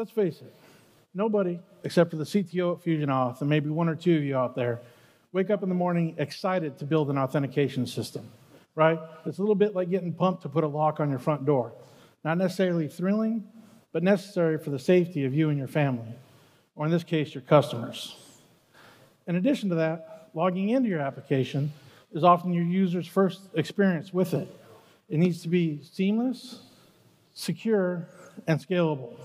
let's face it, nobody except for the CTO at FusionAuth and maybe one or two of you out there wake up in the morning excited to build an authentication system, right? It's a little bit like getting pumped to put a lock on your front door. Not necessarily thrilling, but necessary for the safety of you and your family, or in this case, your customers. In addition to that, logging into your application is often your user's first experience with it. It needs to be seamless, secure, and scalable.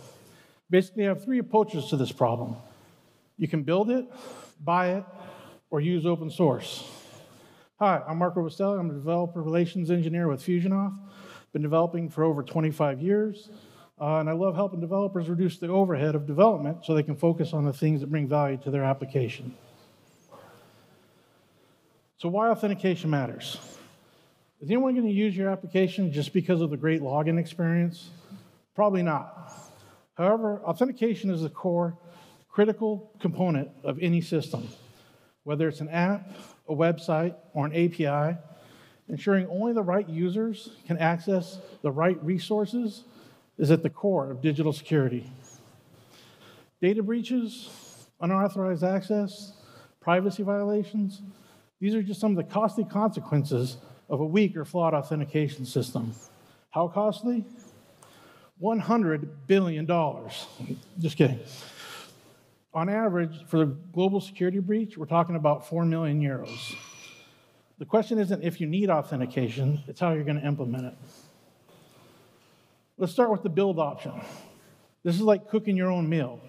Basically, have three approaches to this problem. You can build it, buy it, or use open source. Hi, I'm Mark Robustelli. I'm a developer relations engineer with FusionAuth. Been developing for over 25 years, uh, and I love helping developers reduce the overhead of development so they can focus on the things that bring value to their application. So, why authentication matters? Is anyone going to use your application just because of the great login experience? Probably not. However, authentication is the core, critical component of any system, whether it's an app, a website, or an API. Ensuring only the right users can access the right resources is at the core of digital security. Data breaches, unauthorized access, privacy violations, these are just some of the costly consequences of a weak or flawed authentication system. How costly? $100 billion. Just kidding. On average, for the global security breach, we're talking about 4 million euros. The question isn't if you need authentication, it's how you're going to implement it. Let's start with the build option. This is like cooking your own meal.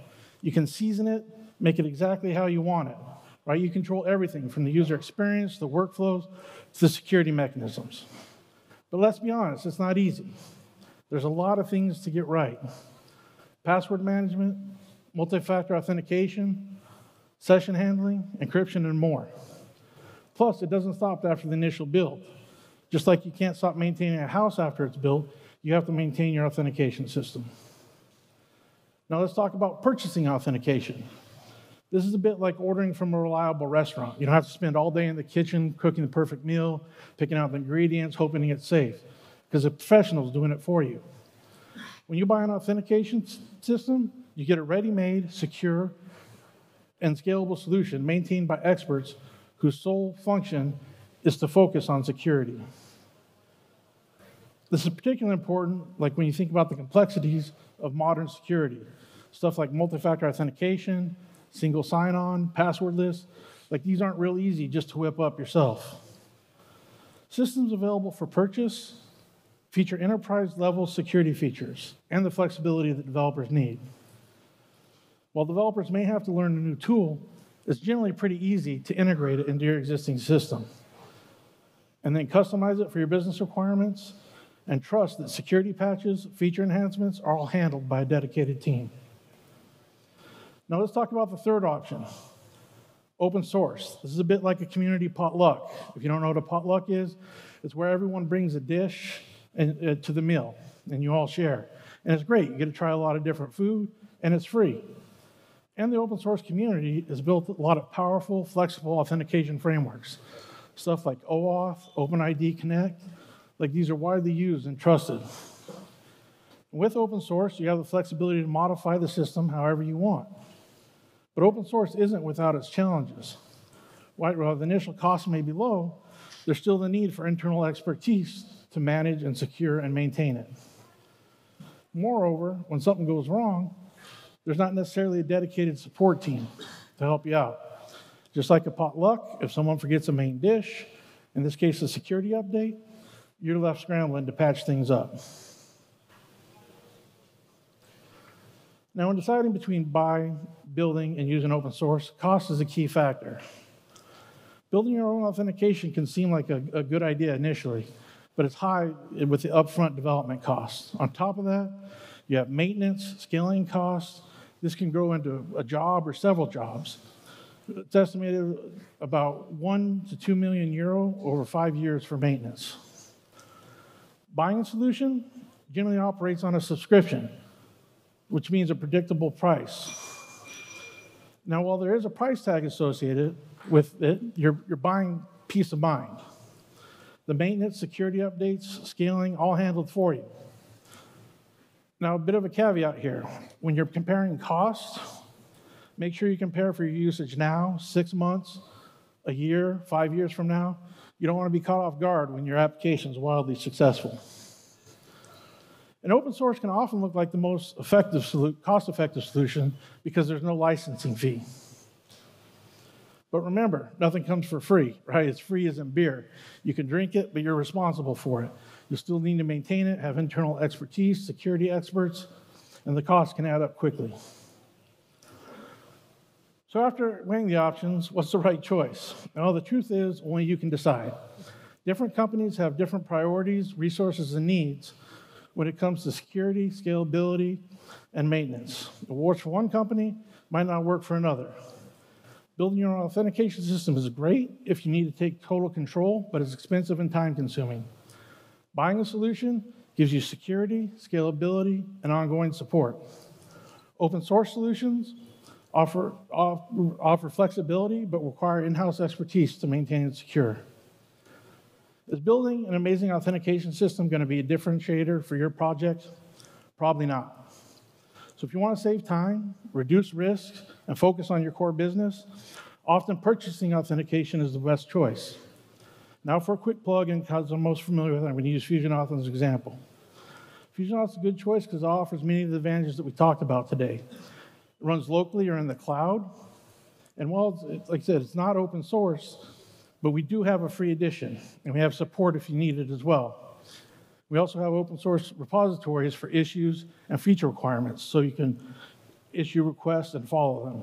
You can season it, make it exactly how you want it, right? You control everything from the user experience, the workflows, to the security mechanisms. But let's be honest, it's not easy. There's a lot of things to get right password management, multi factor authentication, session handling, encryption, and more. Plus, it doesn't stop after the initial build. Just like you can't stop maintaining a house after it's built, you have to maintain your authentication system. Now, let's talk about purchasing authentication. This is a bit like ordering from a reliable restaurant. You don't have to spend all day in the kitchen cooking the perfect meal, picking out the ingredients, hoping it's safe, because a professional's doing it for you. When you buy an authentication system, you get a ready made, secure, and scalable solution maintained by experts whose sole function is to focus on security. This is particularly important, like when you think about the complexities of modern security. Stuff like multi factor authentication, single sign on, passwordless. Like these aren't real easy just to whip up yourself. Systems available for purchase feature enterprise level security features and the flexibility that developers need. While developers may have to learn a new tool, it's generally pretty easy to integrate it into your existing system. And then customize it for your business requirements and trust that security patches, feature enhancements are all handled by a dedicated team. Now let's talk about the third option open source. This is a bit like a community potluck. If you don't know what a potluck is, it's where everyone brings a dish and, uh, to the meal and you all share. And it's great. You get to try a lot of different food and it's free. And the open source community has built a lot of powerful, flexible authentication frameworks. Stuff like OAuth, OpenID Connect, like these are widely used and trusted. With open source, you have the flexibility to modify the system however you want. But open source isn't without its challenges. While the initial cost may be low, there's still the need for internal expertise to manage and secure and maintain it. Moreover, when something goes wrong, there's not necessarily a dedicated support team to help you out. Just like a potluck, if someone forgets a main dish, in this case a security update, you're left scrambling to patch things up. Now, when deciding between buying, building, and using open source, cost is a key factor. Building your own authentication can seem like a, a good idea initially, but it's high with the upfront development costs. On top of that, you have maintenance, scaling costs. This can grow into a job or several jobs. It's estimated about one to two million euro over five years for maintenance. Buying a solution generally operates on a subscription which means a predictable price. Now, while there is a price tag associated with it, you're, you're buying peace of mind. The maintenance, security updates, scaling, all handled for you. Now, a bit of a caveat here. When you're comparing costs, make sure you compare for your usage now, six months, a year, five years from now. You don't want to be caught off guard when your application is wildly successful. And open source can often look like the most effective, solu- cost-effective solution because there's no licensing fee. But remember, nothing comes for free, right? It's free as in beer. You can drink it, but you're responsible for it. You still need to maintain it, have internal expertise, security experts, and the cost can add up quickly. So after weighing the options, what's the right choice? Well, the truth is, only you can decide. Different companies have different priorities, resources, and needs when it comes to security, scalability, and maintenance. What works for one company might not work for another. Building your own authentication system is great if you need to take total control, but it's expensive and time consuming. Buying a solution gives you security, scalability, and ongoing support. Open source solutions offer, off- offer flexibility but require in house expertise to maintain it secure. Is building an amazing authentication system going to be a differentiator for your project? Probably not. So if you want to save time, reduce risks, and focus on your core business, often purchasing authentication is the best choice. Now for a quick plug, and because I'm most familiar with it, I'm going to use FusionAuth as an example. FusionAuth is a good choice because it offers many of the advantages that we talked about today. It runs locally or in the cloud. And while, it's, like I said, it's not open source, but we do have a free edition, and we have support if you need it as well. We also have open source repositories for issues and feature requirements, so you can issue requests and follow them.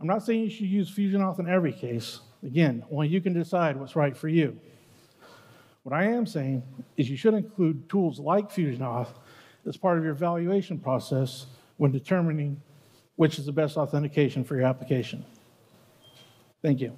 I'm not saying you should use FusionAuth in every case. Again, only you can decide what's right for you. What I am saying is you should include tools like FusionAuth as part of your evaluation process when determining which is the best authentication for your application. Thank you.